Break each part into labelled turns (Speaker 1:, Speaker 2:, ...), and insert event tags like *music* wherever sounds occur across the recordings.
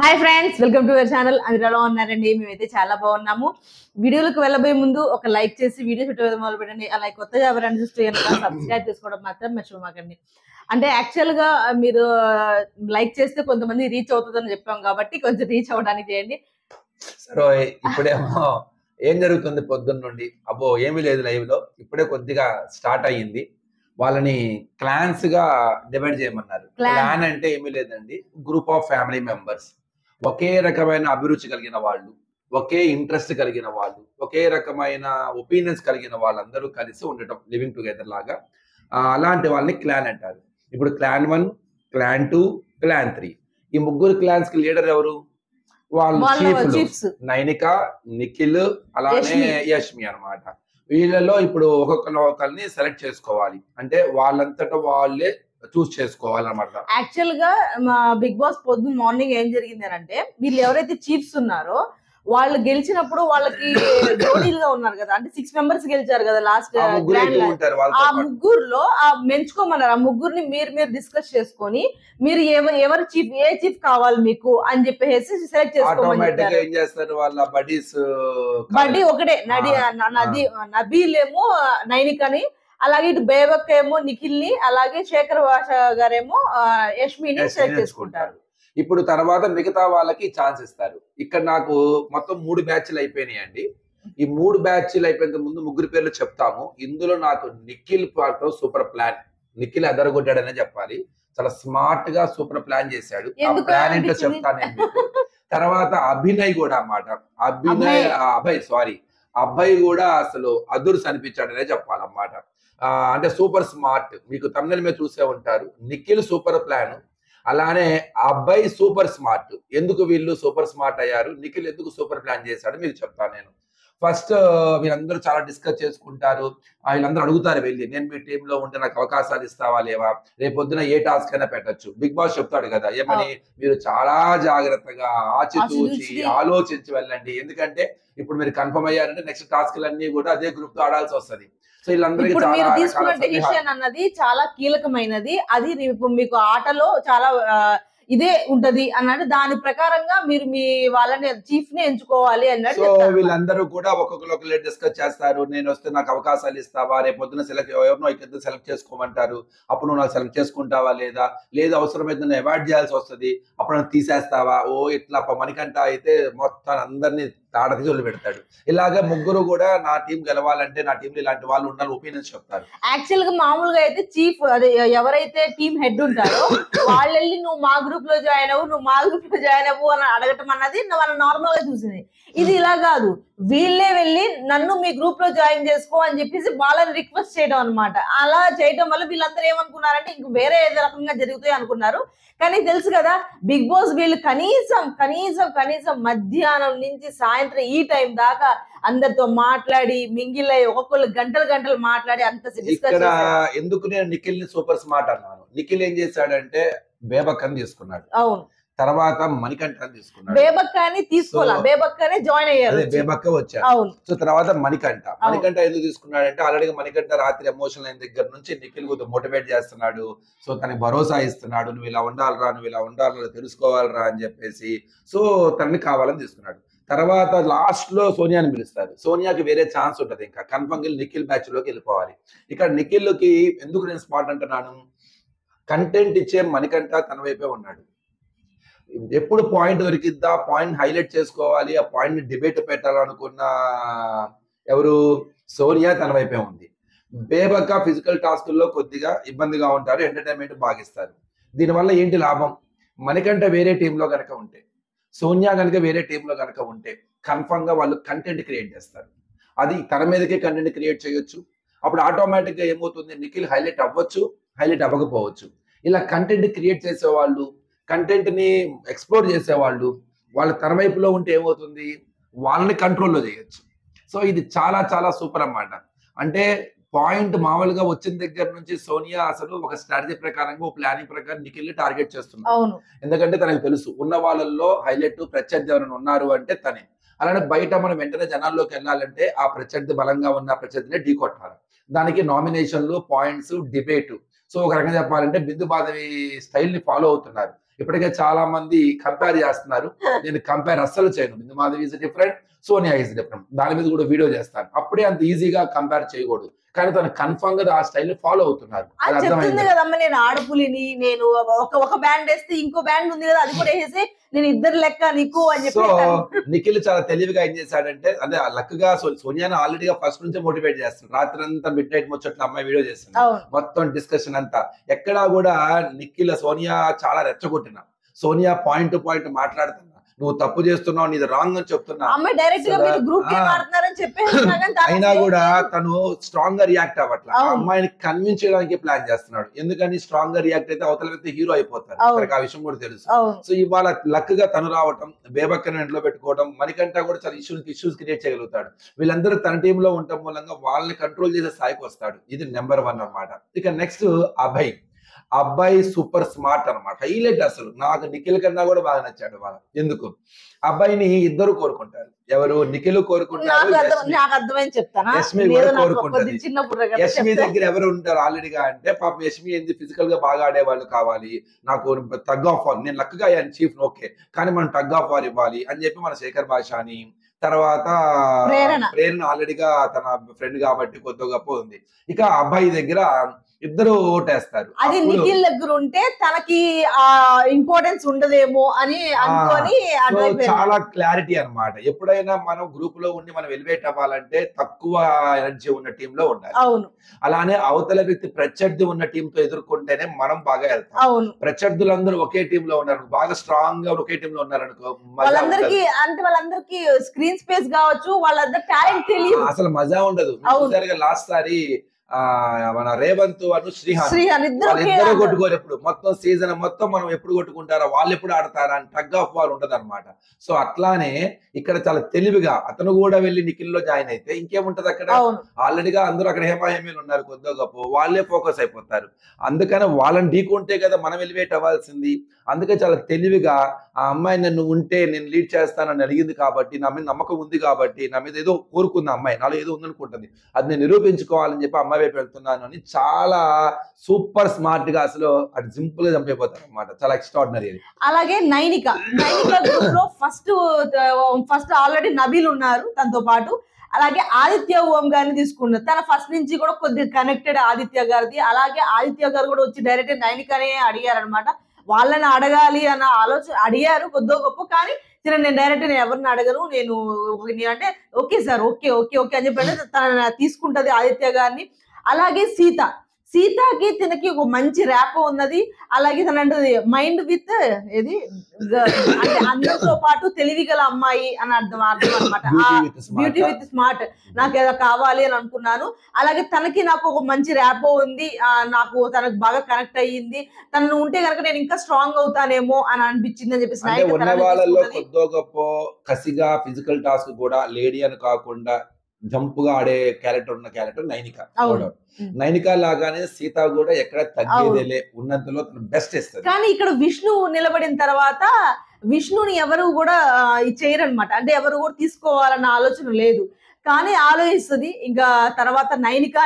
Speaker 1: Hi friends welcome to our channel అందరూ ఉన్నారండి మేమైతే చాలా బాగున్నాము వీడియోలకు వెళ్ళబోయే ముందు ఒక లైక్ చేసి వీడియో చుట్టూ మొదలు పెట్టండి అలా కొత్తగా ఎవరైనా చూస్తే కనుక సబ్స్క్రైబ్ చేసుకోవడం మాత్రం మర్చిపోమాకండి అంటే యాక్చువల్ గా మీరు లైక్ uh, చేస్తే కొంతమంది రీచ్ అవుతుందని చెప్పాం కాబట్టి కొంచెం రీచ్ అవ్వడానికి చేయండి
Speaker 2: సరే ఇప్పుడేమో ఏం జరుగుతుంది పొద్దున్న నుండి అబ్బో ఏమీ లేదు లైవ్ లో ఇప్పుడే కొద్దిగా స్టార్ట్ అయ్యింది వాళ్ళని క్లాన్స్ గా డివైడ్ చేయమన్నారు క్లాన్ అంటే ఏమీ లేదండి గ్రూప్ ఆఫ్ ఫ్యామిలీ మెంబర్స్ ఒకే రకమైన అభిరుచి కలిగిన వాళ్ళు ఒకే ఇంట్రెస్ట్ కలిగిన వాళ్ళు ఒకే రకమైన ఒపీనియన్స్ కలిగిన వాళ్ళందరూ కలిసి ఉండటం లివింగ్ టుగెదర్ లాగా అలాంటి వాళ్ళని క్లాన్ అంటారు ఇప్పుడు clan one clan two clan three ఈ ముగ్గురు క్లాన్స్ కి లీడర్ ఎవరు వాళ్ళు నైనిక నిఖిల్ అలానే యష్మి అనమాట వీళ్ళలో ఇప్పుడు ఒక్కొక్కరిని సెలెక్ట్ చేసుకోవాలి అంటే వాళ్ళంతటా వాళ్ళే చూస్ చేసుకోవాలన్నమాట
Speaker 1: యాక్చువల్ గా మా బిగ్ బాస్ పొద్దున్న మార్నింగ్ ఏం జరిగింది అంటే వీళ్ళు ఎవరైతే చీఫ్స్ ఉన్నారో వాళ్ళు గెలిచినప్పుడు వాళ్ళకి జోడీలుగా ఉన్నారు కదా అంటే సిక్స్ మెంబర్స్ గెలిచారు కదా లాస్ట్ ఆ ముగ్గురులో ఆ మెంచుకోమన్నారు ఆ ముగ్గురిని మీరు మీరు డిస్కస్ చేసుకొని మీరు ఎవరు చీఫ్ ఏ చీఫ్ కావాలి మీకు అని చెప్పేసి సెలెక్ట్ చేసుకోమని
Speaker 2: వాళ్ళ బడ్డీ ఒకటే నడి
Speaker 1: నది నబీలేమో నైనిక్ అని అలాగే ఇటు బేబక్ ఏమో నిఖిల్ ని అలాగే శేఖర్ భాష గారేమో యష్మిని సెలెక్ట్ చేసుకుంటారు
Speaker 2: ఇప్పుడు తర్వాత మిగతా వాళ్ళకి ఛాన్స్ ఇస్తారు ఇక్కడ నాకు మొత్తం మూడు మ్యాచ్లు అయిపోయినాయి అండి ఈ మూడు బ్యాచ్లు అయిపోయిన ముందు ముగ్గురు పేర్లు చెప్తాము ఇందులో నాకు నిఖిల్ పాటో సూపర్ ప్లాన్ నిఖిల్ అదరగొట్టాడనే చెప్పాలి చాలా స్మార్ట్ గా సూపర్ ప్లాన్ చేశాడు ప్లాన్ ఏంటో చెప్తాను తర్వాత అభినయ్ కూడా అన్నమాట అభినయ్ అభయ్ సారీ అబ్బాయి కూడా అసలు అదుర్స్ అనిపించాడనే చెప్పాలన్నమాట అంటే సూపర్ స్మార్ట్ మీకు తమిళ మీద చూసే ఉంటారు నిఖిల్ సూపర్ ప్లాన్ అలానే అబ్బాయి సూపర్ స్మార్ట్ ఎందుకు వీళ్ళు సూపర్ స్మార్ట్ అయ్యారు నిఖిల్ ఎందుకు సూపర్ ప్లాన్ చేశాడు మీకు చెప్తాను నేను ఫస్ట్ వీళ్ళందరూ చాలా డిస్కస్ చేసుకుంటారు వీళ్ళందరూ అడుగుతారు వెళ్ళి నేను మీ టీమ్ లో ఉంటే నాకు అవకాశాలు ఇస్తావా లేవా రేపొద్దున ఏ టాస్క్ అయినా పెట్టచ్చు బిగ్ బాస్ చెప్తాడు కదా ఏమని మీరు చాలా జాగ్రత్తగా ఆచితూచి ఆలోచించి వెళ్ళండి ఎందుకంటే ఇప్పుడు మీరు కన్ఫర్మ్ అయ్యారంటే నెక్స్ట్ టాస్క్లన్నీ కూడా అదే గ్రూప్ తో ఆడాల్సి వస్తుంది సో ఇప్పుడు మీరు తీసుకున్న డెసిషన్
Speaker 1: అన్నది చాలా కీలకమైనది అది మీకు ఆటలో చాలా ఇదే ఉంటది అన్నాడు దాని ప్రకారంగా మీరు మీ వాళ్ళని చీఫ్ ని ఎంచుకోవాలి అన్నాడు
Speaker 2: వీళ్ళందరూ కూడా ఒక్కొక్కరు డిస్కస్ చేస్తారు నేను వస్తే నాకు అవకాశాలు ఇస్తావా రేపు పొద్దున సెలెక్ట్ ఎవరినో ఇక్కడ సెలెక్ట్ చేసుకోమంటారు అప్పుడు నువ్వు నాకు సెలెక్ట్ చేసుకుంటావా లేదా లేదు అవసరమైతే అవార్డ్ అవాయిడ్ చేయాల్సి వస్తుంది అప్పుడు తీసేస్తావా ఓ ఇట్లా మనకంటా అయితే మొత్తాన్ని అందరినీ తాడకి జొల్లు పెడతాడు ఇలాగ ముగ్గురు కూడా నా టీం గెలవాలంటే నా టీంలో ఇలాంటి వాళ్ళు ఉండాలి ఒపీనియన్స్ చెప్తారు
Speaker 1: యాక్చువల్ గా మామూలుగా అయితే చీఫ్ అదే ఎవరైతే టీం హెడ్ ఉంటారో వాళ్ళెళ్ళి నువ్వు మా గ్రూప్ లో జాయిన్ అవ్వు నువ్వు మా గ్రూప్ లో జాయిన్ అవ్వు అని అడగటం అన్నది వాళ్ళ నార్మల్ గా చూసింది ఇది ఇలా కాదు వీళ్ళే వెళ్ళి నన్ను మీ గ్రూప్ లో జాయిన్ చేసుకో అని చెప్పేసి వాళ్ళని రిక్వెస్ట్ చేయడం అనమాట అలా చేయడం వల్ల వీళ్ళందరూ ఏమనుకున్నారంటే ఇంక వేరే ఏదో రకంగా జరుగుతాయి అనుకున్నారు కానీ తెలుసు కదా బిగ్ బాస్ వీళ్ళు కనీసం కనీసం కనీసం మధ్యాహ్నం నుంచి సాయంత్రం ఈ టైం దాకా అందరితో మాట్లాడి మింగిల్ అయ్యి ఒక్కొక్కరు గంటలు గంటలు మాట్లాడి అంత
Speaker 2: ఎందుకు నేను నిఖిల్ ని సూపర్ స్మార్ట్ అన్నాను నిఖిల్ ఏం చేశాడంటే బేబకన్ తీసుకున్నాడు అవును తర్వాత మణికంఠాన్ని తీసుకున్నాడు
Speaker 1: బేబక్కని తీసుకోవాలి బేబక్కనే జాయిన్ అయ్యారు బేబక్క
Speaker 2: వచ్చారు సో తర్వాత మణికంఠ మణికంఠ ఎందుకు తీసుకున్నాడు అంటే ఆల్రెడీ మణికంఠ రాత్రి ఎమోషన్ అయిన దగ్గర నుంచి నిఖిల్ గుద్దు మోటివేట్ చేస్తున్నాడు సో తనకి భరోసా ఇస్తున్నాడు నువ్వు ఇలా ఉండాలరా నువ్వు ఇలా ఉండాలరా తెలుసుకోవాలరా అని చెప్పేసి సో తనని కావాలని తీసుకున్నాడు తర్వాత లాస్ట్ లో సోనియాని పిలుస్తారు సోనియాకి వేరే ఛాన్స్ ఉంటది ఇంకా కన్ఫర్మ్ నిఖిల్ మ్యాచ్ లోకి వెళ్ళిపోవాలి ఇక్కడ నిఖిల్ కి ఎందుకు నేను స్పాట్ అంటున్నాను కంటెంట్ ఇచ్చే మణికంఠ తన వైపే ఉన్నాడు ఎప్పుడు పాయింట్ దొరికిద్దా పాయింట్ హైలైట్ చేసుకోవాలి ఆ పాయింట్ డిబేట్ పెట్టాలనుకున్న ఎవరు సోనియా తన వైపే ఉంది hmm. బేబక్క ఫిజికల్ టాస్కుల్లో కొద్దిగా ఇబ్బందిగా ఉంటారు ఎంటర్టైన్మెంట్ బాగిస్తారు దీనివల్ల ఏంటి లాభం మనకంటే వేరే టీంలో కనుక ఉంటే సోనియా కనుక వేరే టీంలో కనుక ఉంటే గా వాళ్ళు కంటెంట్ క్రియేట్ చేస్తారు అది తన మీదకే కంటెంట్ క్రియేట్ చేయొచ్చు అప్పుడు ఆటోమేటిక్గా ఏమవుతుంది నిఖిల్ హైలైట్ అవ్వచ్చు హైలైట్ అవ్వకపోవచ్చు ఇలా కంటెంట్ క్రియేట్ చేసే వాళ్ళు కంటెంట్ని ఎక్స్ప్లోర్ చేసేవాళ్ళు వాళ్ళ తెరవైపులో ఉంటే ఏమవుతుంది వాళ్ళని కంట్రోల్లో చేయొచ్చు సో ఇది చాలా చాలా సూపర్ అన్నమాట అంటే పాయింట్ మామూలుగా వచ్చిన దగ్గర నుంచి సోనియా అసలు ఒక స్ట్రాటజీ ప్రకారంగా ఒక ప్లానింగ్ ప్రకారం నిఖిల్ని టార్గెట్ చేస్తున్నాను ఎందుకంటే తనకు తెలుసు ఉన్న వాళ్ళల్లో హైలైట్ ప్రత్యర్థి ఎవరైనా ఉన్నారు అంటే తనే అలానే బయట మనం వెంటనే జనాల్లోకి వెళ్ళాలంటే ఆ ప్రత్యర్థి బలంగా ఉన్న ప్రత్యర్థిని ఢీ కొట్టాలి దానికి నామినేషన్లు పాయింట్స్ డిబేట్ సో ఒక రకంగా చెప్పాలంటే బిందు బాధవి స్టైల్ని ఫాలో అవుతున్నారు ఇప్పటికే చాలా మంది కంపేర్ చేస్తున్నారు నేను కంపేర్ అస్సలు చేయను Bindu Madhavi is different Sonia is different దాని మీద కూడా వీడియో చేస్తాను అప్పుడే అంత ఈజీగా కంపేర్ చేయకూడదు కానీ తను కన్ఫర్మ్ గా ఆ స్టైల్ ఫాలో అవుతున్నారు
Speaker 1: నేను ఆడపులిని నేను ఒక ఒక బ్యాండ్ వేస్తే ఇంకో బ్యాండ్ ఉంది కదా అది కూడా వేసి నేను ఇద్దరు లెక్క నీకు అని చెప్పి
Speaker 2: నిఖిల్ చాలా తెలివిగా ఏం చేశాడంటే అంటే గా సోనియాని ఆల్రెడీగా ఫస్ట్ నుంచి మోటివేట్ చేస్తాను రాత్రి అంతా మిడ్ నైట్ ముచ్చట్లు అమ్మాయి వీడియో చేస్తాను మొత్తం డిస్కషన్ అంతా ఎక్కడా కూడా నిఖిల్ సోనియా చాలా రెచ్చగొట్టిన సోనియా పాయింట్ టు పాయింట్ మాట్లాడుతుంది నువ్వు తప్పు చేస్తున్నావు నీది రాంగ్ అని చెప్తున్నా అయినా కూడా తను స్ట్రాంగ్ గా రియాక్ట్ అవ్వట్లా అమ్మాయిని కన్విన్స్ చేయడానికి ప్లాన్ చేస్తున్నాడు ఎందుకని స్ట్రాంగ్ గా రియాక్ట్ అయితే అవతల వ్యక్తి హీరో అయిపోతారు ఆ విషయం కూడా తెలుసు సో ఇవాళ లక్ గా తను రావటం బేబక్కని ఇంట్లో పెట్టుకోవడం మనకంటా కూడా చాలా ఇష్యూస్ ఇష్యూస్ క్రియేట్ చేయగలుగుతాడు వీళ్ళందరూ తన టీంలో ఉండటం మూలంగా వాళ్ళని కంట్రోల్ చేసే స్థాయికి వస్తాడు ఇది నెంబర్ వన్ అనమాట ఇక నెక్స్ట్ అభయ్ అబ్బాయి సూపర్ స్మార్ట్ అనమాట హైలైట్ అసలు నాకు నిఖిల్ కన్నా కూడా బాగా నచ్చాడు వాళ్ళ ఎందుకు అబ్బాయిని ఇద్దరు కోరుకుంటారు ఎవరు నిఖిల్ కోరుకుంటారు
Speaker 1: యశ్మి కూడా దగ్గర ఎవరు
Speaker 2: ఉంటారు ఆల్రెడీగా అంటే పాప యశ్మి ఏంది ఫిజికల్ గా బాగా ఆడేవాళ్ళు కావాలి నాకు టగ్ ఆఫ్ వార్ నేను లక్కగా అయ్యాను చీఫ్ ఓకే కానీ మనం టగ్ ఆఫ్ వార్ ఇవ్వాలి అని చెప్పి మన శేఖర్ భాషాని తర్వాత ప్రేరణ ఆల్రెడీగా తన ఫ్రెండ్ కాబట్టి కొద్దిగా ఉంది ఇక అబ్బాయి దగ్గర ఇద్దరు ఓటేస్తారు అది నిఖిల్
Speaker 1: దగ్గర ఉంటే తనకి ఇంపార్టెన్స్ ఉండదేమో అని అనుకోని చాలా
Speaker 2: క్లారిటీ అనమాట ఎప్పుడైనా మనం గ్రూప్ లో ఉండి మనం ఎలివేట్ అవ్వాలంటే తక్కువ ఎనర్జీ ఉన్న టీమ్ లో ఉండాలి అవును అలానే అవతల వ్యక్తి ప్రత్యర్థి ఉన్న టీం తో ఎదుర్కొంటేనే మనం బాగా వెళ్తాం అవును ప్రత్యర్థులందరూ ఒకే టీమ్ లో ఉన్నారు బాగా స్ట్రాంగ్ గా ఒకే టీమ్ లో ఉన్నారనుకో వాళ్ళందరికి
Speaker 1: అంటే వాళ్ళందరికీ స్క్రీన్ స్పేస్ కావచ్చు వాళ్ళందరూ టాలెంట్ తెలియదు అసలు
Speaker 2: మజా ఉండదు లాస్ట్ సారి మన రేవంత్ అను శ్రీహాన్ కొట్టుకోరు ఎప్పుడు మొత్తం సీజన్ మొత్తం మనం ఎప్పుడు కొట్టుకుంటారా వాళ్ళు ఎప్పుడు ఆడతారా అని టగ్ ఆఫ్ వాల్ ఉండదు అనమాట సో అట్లానే ఇక్కడ చాలా తెలివిగా అతను కూడా వెళ్ళి నిఖిల్ లో జాయిన్ అయితే ఇంకేముంటది అక్కడ ఆల్రెడీగా అందరూ అక్కడ హేమాహేమీలు ఉన్నారు కొద్దిగా గొప్ప వాళ్ళే ఫోకస్ అయిపోతారు అందుకని వాళ్ళని ఢీకుంటే కదా మనం ఎలివేట్ అవ్వాల్సింది అందుకే చాలా తెలివిగా ఆ అమ్మాయి నన్ను ఉంటే నేను లీడ్ చేస్తానని అడిగింది కాబట్టి నా మీద నమ్మకం ఉంది కాబట్టి నా మీద ఏదో కోరుకుంది అమ్మాయి నాలో ఏదో ఉందనుకుంటుంది అది నేను నిరూపించుకోవాలని చెప్పి అమ్మాయి వైపు వెళ్తున్నాను అని చాలా సూపర్ స్మార్ట్ గా అసలు అటు సింపుల్ గా చంపైపోతాను అనమాట చాలా ఎక్స్ట్రాడినరీ
Speaker 1: అలాగే Nainika Nainika first first already Nabeel ఉన్నారు తనతో పాటు అలాగే ఆదిత్య ఓం గారిని తీసుకున్నారు తన ఫస్ట్ నుంచి కూడా కొద్దిగా కనెక్టెడ్ ఆదిత్య గారిది అలాగే ఆదిత్య గారు కూడా వచ్చి డైరెక్ట్ నైనికనే అడిగారనమాట వాళ్ళని అడగాలి అన్న ఆలోచన అడిగారు కొద్దో గొప్ప కానీ నేను డైరెక్ట్ నేను ఎవరిని అడగను నేను అంటే okay sir okay okay okay అని చెప్పి తన తీసుకుంటది ఆదిత్య గారిని అలాగే సీత సీతాకి తనకి ఒక మంచి ర్యాప్ ఉన్నది అలాగే తన మైండ్ విత్ ఇది అంటే అందరితో పాటు తెలివి గల అమ్మాయి అని అర్థం అర్థం అనమాట బ్యూటీ విత్ స్మార్ట్ నాకు ఏదో కావాలి అని అనుకున్నాను అలాగే తనకి నాకు ఒక మంచి ర్యాప్ ఉంది నాకు తనకు బాగా కనెక్ట్ అయ్యింది తను ఉంటే కనుక నేను ఇంకా స్ట్రాంగ్ అవుతానేమో అని అనిపించింది అని చెప్పేసి
Speaker 2: కొద్దో గొప్ప కసిగా ఫిజికల్ టాస్క్ కూడా లేడీ అని కాకుండా జంప్గా ఆడే క్యారెక్టర్ ఉన్న క్యారెక్టర్ నైనిక నైనిక లాగానే సీత కూడా ఎక్కడ తగ్గేదేలే ఉన్నంతలో తను బెస్ట్ ఇస్తారు
Speaker 1: కానీ ఇక్కడ విష్ణు నిలబడిన తర్వాత విష్ణుని ఎవరు కూడా చేయరనమాట అంటే ఎవరు కూడా తీసుకోవాలన్న ఆలోచన లేదు కానీ ఆలోచిస్తుంది ఇంకా తర్వాత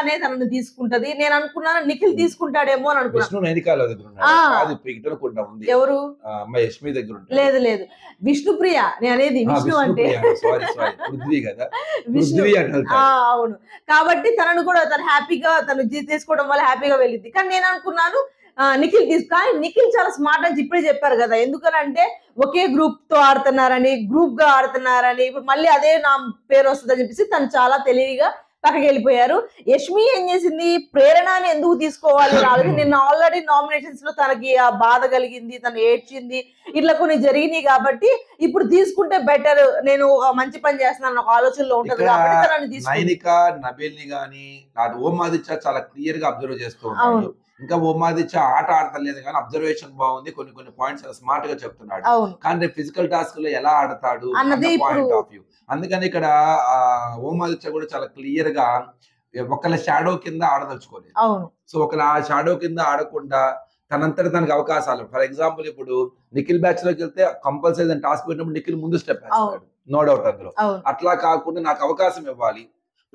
Speaker 1: అనే తనను తీసుకుంటది నేను అనుకున్నాను నిఖిల్ తీసుకుంటాడేమో అని విష్ణు
Speaker 2: ఎవరు లేదు దగ్గర
Speaker 1: లేదు లేదు విష్ణుప్రియ నేను అనేది విష్ణు అంటే *laughs* అవును కాబట్టి తనను కూడా తను హ్యాపీగా తను తీసుకోవడం వల్ల హ్యాపీగా వెళ్ళింది కానీ నేను అనుకున్నాను నిఖిల్ తీసు కానీ నిఖిల్ చాలా స్మార్ట్ అని ఇప్పుడే చెప్పారు కదా ఎందుకనంటే ఒకే గ్రూప్ తో ఆడుతున్నారని గ్రూప్ గా ఆడుతున్నారని ఇప్పుడు మళ్ళీ అదే నా పేరు వస్తుందని చెప్పేసి తను చాలా తెలివిగా పక్కకి వెళ్ళిపోయారు యష్మి ఏం చేసింది ప్రేరణని ఎందుకు తీసుకోవాలి రాదు *clears throat* నిన్న ఆల్రెడీ నామినేషన్స్ లో తనకి ఆ బాధ కలిగింది తను ఏడ్చింది ఇట్లా కొన్ని జరిగినాయి కాబట్టి ఇప్పుడు తీసుకుంటే బెటర్ నేను మంచి పని చేస్తున్నాను ఒక ఆలోచనలో ఉంటుంది కాబట్టి
Speaker 2: ని గానీ ఓం ఆదిత్య చాలా క్లియర్ గా అబ్జర్వ్ చేస్తూ ఉంటాను ఇంకా ఓమాదిచ్చ ఆట ఆడతలేదు కానీ అబ్జర్వేషన్ బాగుంది కొన్ని కొన్ని పాయింట్స్ స్మార్ట్ గా చెప్తున్నాడు కానీ ఫిజికల్ టాస్క్ లో ఎలా ఆడతాడు పాయింట్ ఆఫ్ వ్యూ అందుకని ఇక్కడ ఓమాదిచ్చ కూడా చాలా క్లియర్ గా ఒకళ్ళ షాడో కింద ఆడదలుచుకోలేదు సో ఒకళ్ళ ఆ షాడో కింద ఆడకుండా తనంతట తనకు అవకాశాలు ఫర్ ఎగ్జాంపుల్ ఇప్పుడు నిఖిల్ బ్యాచ్ లోకి వెళ్తే కంపల్సరీ టాస్క్ పెట్టినప్పుడు నిఖిల్ ముందు స్టెప్ నో డౌట్ అందులో అట్లా కాకుండా నాకు అవకాశం ఇవ్వాలి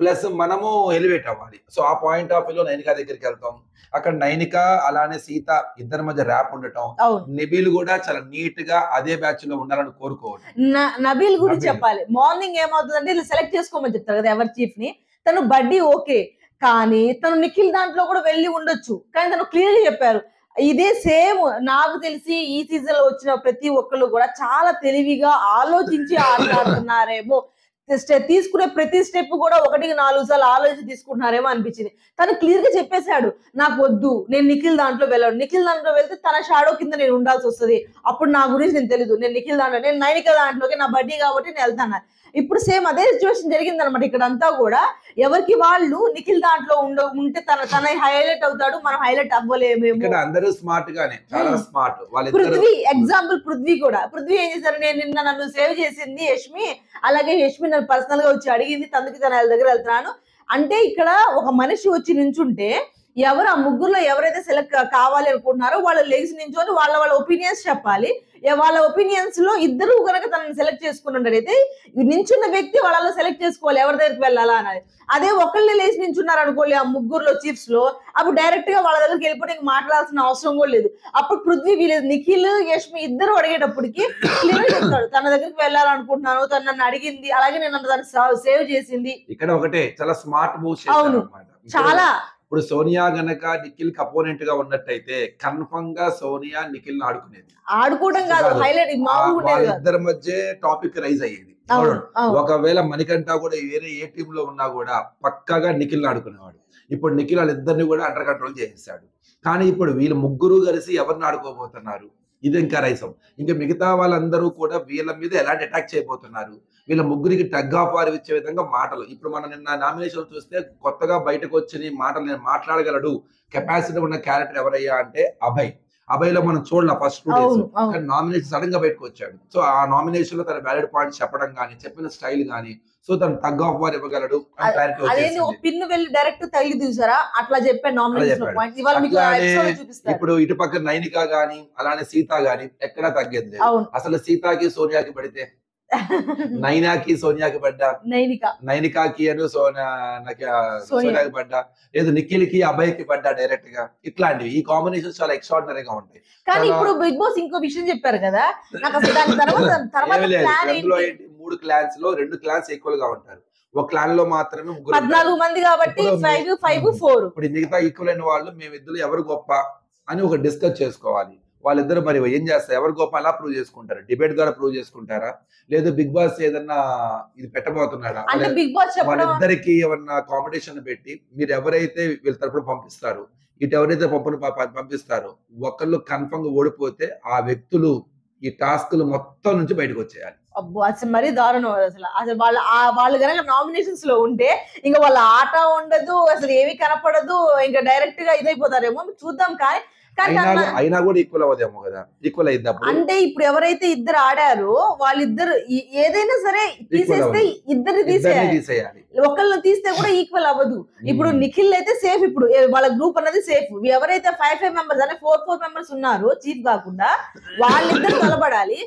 Speaker 2: ప్లస్ మనము ఎలివేట్ అవ్వాలి సో ఆ పాయింట్ ఆఫ్ వ్యూలో నైనికా దగ్గరికి వెళ్తాం అక్కడ నైనిక అలానే సీత ఇద్దరి మధ్య ర్యాప్ ఉండటం నబీల్ కూడా చాలా నీట్ గా అదే బ్యాచ్ లో ఉండాలని
Speaker 1: కోరుకోవాలి నబీల్ గురించి చెప్పాలి మార్నింగ్ ఏమవుతుందంటే ఇలా సెలెక్ట్ చేసుకోమని చెప్తారు కదా ఎవరి చీఫ్ ని తను బడ్డీ ఓకే కానీ తను నిఖిల్ దాంట్లో కూడా వెళ్ళి ఉండొచ్చు కానీ తను క్లియర్ చెప్పారు ఇదే సేమ్ నాకు తెలిసి ఈ సీజన్ లో వచ్చిన ప్రతి ఒక్కళ్ళు కూడా చాలా తెలివిగా ఆలోచించి *laughs* ఆడుతున్నారేమో తీసుకునే ప్రతి స్టెప్ కూడా ఒకటికి నాలుగు సార్లు ఆలోచించి తీసుకుంటున్నారేమో అనిపించింది తను క్లియర్ గా చెప్పేశాడు నాకు వద్దు నేను నిఖిల్ దాంట్లో వెళ్ళాను నిఖిల్ దాంట్లో వెళ్తే తన షాడో కింద నేను ఉండాల్సి వస్తుంది అప్పుడు నా గురించి నేను తెలీదు నేను నిఖిల్ దాంట్లో నేను నైనిక దాంట్లోకి నా బడ్డీ కాబట్టి నేను వెళ్తాను ఇప్పుడు సేమ్ అదే సిచ్యువేషన్ జరిగింది అనమాట ఇక్కడ అంతా కూడా ఎవరికి వాళ్ళు నిఖిల్ దాంట్లో ఉండ ఉంటే తన తన హైలైట్ అవుతాడు మనం హైలైట్ అవ్వలేము
Speaker 2: స్మార్ట్ గానే చాలా స్మార్ట్ పృథ్వీ
Speaker 1: ఎగ్జాంపుల్ పృథ్వీ కూడా పృథ్వీ ఏం చేశారు నేను నిన్న నన్ను సేవ్ చేసింది యష్మి అలాగే యష్మి నన్ను పర్సనల్ గా వచ్చి అడిగింది తనకి తన దగ్గర వెళ్తున్నాను అంటే ఇక్కడ ఒక మనిషి వచ్చి నించుంటే ఎవరు ఆ ముగ్గురులో ఎవరైతే సెలెక్ట్ కావాలి అనుకుంటున్నారో వాళ్ళు లెగ్స్ నించుని వాళ్ళ వాళ్ళ ఒపీనియన్స్ చెప్పాలి వాళ్ళ ఒపీనియన్స్ లో ఇద్దరు కనుక తనని సెలెక్ట్ చేసుకున్నట్టయితే నించున్న వ్యక్తి వాళ్ళలో సెలెక్ట్ చేసుకోవాలి ఎవరి దగ్గరికి వెళ్ళాలా అనేది అదే ఒకళ్ళని లేచి నించున్నారు అనుకోలే ఆ ముగ్గురులో చీఫ్స్ లో అప్పుడు డైరెక్ట్ గా వాళ్ళ దగ్గరికి వెళ్ళిపోయి మాట్లాడాల్సిన అవసరం కూడా లేదు అప్పుడు పృథ్వీ వీలేదు నిఖిల్ యష్మి ఇద్దరు అడిగేటప్పటికి క్లియర్ చెప్తాడు తన దగ్గరికి వెళ్ళాలనుకుంటున్నాను తను నన్ను అడిగింది అలాగే నేను తను సేవ్ చేసింది
Speaker 2: ఇక్కడ ఒకటే చాలా స్మార్ట్ మూవ్ అవును చాలా ఇప్పుడు సోనియా గనక నిఖిల్ కి అపోనెంట్ గా ఉన్నట్టయితే కన్ఫర్మ్ గా సోనియా నిఖిల్ ఆడుకునేది
Speaker 1: ఆడుకోవడం కాదు హైలైట్ ఇద్దరి
Speaker 2: మధ్య టాపిక్ రైజ్ అయ్యేది ఒకవేళ మణికంఠ కూడా వేరే ఏ టీమ్ లో ఉన్నా కూడా పక్కాగా నిఖిల్ ఆడుకునేవాడు ఇప్పుడు నిఖిల్ వాళ్ళిద్దరిని కూడా అండర్ కంట్రోల్ చేసేసాడు కానీ ఇప్పుడు వీళ్ళు ముగ్గురు కలిసి ఎవరిని ఆడుకోబోతున్నారు ఇది ఇంకా రహస్యం ఇంకా మిగతా వాళ్ళందరూ కూడా వీళ్ళ మీద ఎలాంటి అటాక్ చేయబోతున్నారు వీళ్ళ ముగ్గురికి టగ్ ఆఫ్ వారి ఇచ్చే విధంగా మాటలు ఇప్పుడు మనం నిన్న నామినేషన్ చూస్తే కొత్తగా బయటకు వచ్చిన మాటలు నేను మాట్లాడగలడు కెపాసిటీ ఉన్న క్యారెక్టర్ ఎవరయ్యా అంటే అభయ్ అభయ్లో మనం చూడలే first two days nomination sudden గా బయటకు వచ్చాడు సో ఆ నామినేషన్ లో తన వ్యాలిడ్ పాయింట్ చెప్పడం కానీ చెప్పిన స్టైల్ కానీ సో తను తగ్గ ఇవ్వగలడు
Speaker 1: పిన్ వెళ్ళి డైరెక్ట్ తగిలి తీసారా అట్లా చెప్పే
Speaker 2: ఇప్పుడు ఇటు పక్క నైనిక గాని అలానే సీత గాని ఎక్కడా తగ్గింది అసలు సీతాకి సోనియాకి పడితే *laughs* నైనాకి సోనియాకి పడ్డా నైనిక నైనికాకి అను సోనా సోనియాకి పడ్డా లేదు నిఖిల్కి అభయ్కి పడ్డా డైరెక్ట్ గా ఇట్లాంటివి ఈ కాంబినేషన్ చాలా ఎక్స్ట్రాడినరీ గా ఉంటాయి కానీ ఇప్పుడు
Speaker 1: బిగ్ బాస్ ఇంకో విషయం చెప్పారు కదా నాకు అసలు దాని *laughs* తర్వాత
Speaker 2: మూడు క్లాన్స్ లో రెండు క్లాన్స్ ఈక్వల్ గా ఉంటారు ఒక క్లాన్ లో మాత్రమే ముగ్గురు
Speaker 1: మంది కాబట్టి
Speaker 2: ఫోర్ ఇప్పుడు మిగతా ఈక్వల్ అయిన వాళ్ళు మేమిద్దరు ఎవరు గొప్ప అని ఒక డిస్కస్ చేసుకోవాలి వాళ్ళిద్దరు మరి ఏం చేస్తారు ఎవరు గొప్ప అలా ప్రూవ్ చేసుకుంటారు డిబేట్ ద్వారా ప్రూవ్ చేసుకుంటారా లేదు బిగ్ బాస్ ఏదన్నా ఇది పెట్టబోతున్నాడా
Speaker 1: వాళ్ళిద్దరికి
Speaker 2: ఏమన్నా కాంపిటీషన్ పెట్టి మీరు ఎవరైతే వీళ్ళ తరపున పంపిస్తారు ఇటు ఎవరైతే పంపను పంపిస్తారో ఒకళ్ళు కన్ఫర్మ్ గా ఓడిపోతే ఆ వ్యక్తులు ఈ టాస్క్ మొత్తం నుంచి బయటకు వచ్చేయాలి
Speaker 1: అబ్బో అసలు మరీ దారుణం అసలు అసలు వాళ్ళ వాళ్ళు కనుక నామినేషన్స్ లో ఉంటే ఇంకా వాళ్ళ ఆట ఉండదు అసలు ఏమీ కనపడదు ఇంకా డైరెక్ట్ గా ఇదైపోతారేమో చూద్దాం కానీ
Speaker 2: అయినా కూడా ఈక్వల్ అవ్వదేమో కదా ఈక్వల్ అంటే
Speaker 1: ఇప్పుడు ఎవరైతే ఇద్దరు ఆడారో వాళ్ళిద్దరు ఏదైనా సరే తీసేస్తే ఇద్దరు తీసేయాలి ఒకళ్ళని తీస్తే కూడా ఈక్వల్ అవ్వదు ఇప్పుడు hmm. నిఖిల్ అయితే సేఫ్ ఇప్పుడు వాళ్ళ గ్రూప్ అన్నది సేఫ్ ఎవరైతే ఫైవ్ ఫైవ్ మెంబర్స్ అనే ఫోర్ ఫోర్ మెంబర్స్ ఉన్నారో చీఫ్ కాకుండా వాళ్ళిద్దరు *coughs* తలబడాలి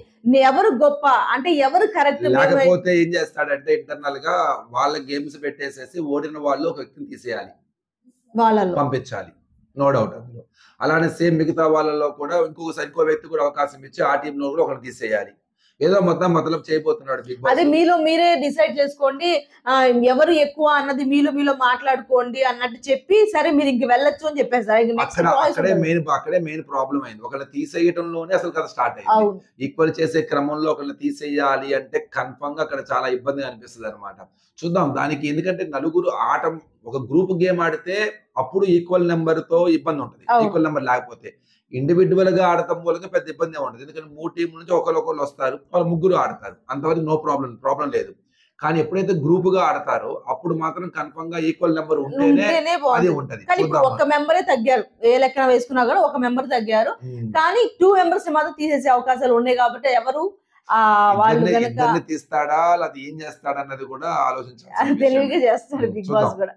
Speaker 1: ఎవరు గొప్ప అంటే ఎవరు కరెక్ట్ లేకపోతే
Speaker 2: ఏం చేస్తాడంటే ఇంటర్నల్ గా వాళ్ళ గేమ్స్ పెట్టేసేసి ఓడిన వాళ్ళు ఒక వ్యక్తిని తీసేయాలి వాళ్ళలో పంపించాలి నో డౌట్ అందులో అలానే సేమ్ మిగతా వాళ్ళలో కూడా ఇంకొక ఇంకో వ్యక్తి కూడా అవకాశం ఇచ్చి ఆ టీంలో కూడా ఒకటి తీసేయాలి ఏదో మొత్తం మతలబ్ చేయబోతున్నాడు
Speaker 1: అదే మీలో మీరే డిసైడ్ చేసుకోండి ఎవరు ఎక్కువ అన్నది మీలో మీలో మాట్లాడుకోండి అన్నట్టు చెప్పి సరే మీరు ఇంక వెళ్ళొచ్చు అని చెప్పేసి అక్కడే మెయిన్
Speaker 2: మెయిన్ ప్రాబ్లం అయింది ఒకళ్ళు తీసేయటంలోనే అసలు కదా స్టార్ట్ అయింది ఈక్వల్ చేసే క్రమంలో ఒకళ్ళు తీసేయాలి అంటే కన్ఫర్మ్ అక్కడ చాలా ఇబ్బందిగా అనిపిస్తుంది అనమాట చూద్దాం దానికి ఎందుకంటే నలుగురు ఆట ఒక గ్రూప్ గేమ్ ఆడితే అప్పుడు ఈక్వల్ నెంబర్ తో ఇబ్బంది ఉంటుంది ఈక్వల్ నెంబర్ లేకపోతే ఇండివిజువల్గా ఆడటం మూలంగా పెద్ద ఇబ్బంది ఉండదు ఎందుకంటే మూడు టీం నుంచి ఒకరు వస్తారు వాళ్ళు ముగ్గురు ఆడతారు అంతవరకు నో ప్రాబ్లం ప్రాబ్లం లేదు కానీ ఎప్పుడైతే గ్రూప్ గా ఆడతారో అప్పుడు మాత్రం కన్ఫర్మ్ గా ఈక్వల్ నెంబర్ ఉంటేనే అది ఉంటది ఒక
Speaker 1: మెంబరే తగ్గారు ఏ లెక్కన వేసుకున్నా కూడా ఒక మెంబర్ తగ్గారు కానీ టూ మెంబర్స్ మాత్రం తీసేసే అవకాశాలు ఉన్నాయి కాబట్టి ఎవరు వాళ్ళు కనుక
Speaker 2: తీస్తాడా ఏం చేస్తాడా అన్నది కూడా ఆలోచించాలి
Speaker 1: తెలివిగా చేస్తాడు బిగ్ బాస్ కూడా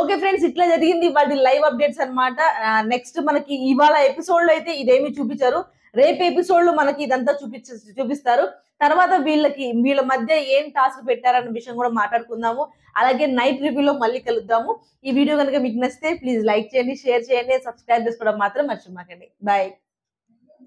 Speaker 1: ఓకే ఫ్రెండ్స్ ఇట్లా జరిగింది వాటి లైవ్ అప్డేట్స్ అనమాట నెక్స్ట్ మనకి ఇవాళ ఎపిసోడ్ లో అయితే ఇదేమి చూపించారు రేపు ఎపిసోడ్ లో మనకి ఇదంతా చూపి చూపిస్తారు తర్వాత వీళ్ళకి వీళ్ళ మధ్య ఏం టాస్క్ పెట్టారన్న విషయం కూడా మాట్లాడుకుందాము అలాగే నైట్ రివ్యూలో మళ్ళీ కలుద్దాము ఈ వీడియో కనుక మీకు నచ్చితే ప్లీజ్ లైక్ చేయండి షేర్ చేయండి సబ్స్క్రైబ్ చేసుకోవడం మాత్రం మర్చిపోకండి బాయ్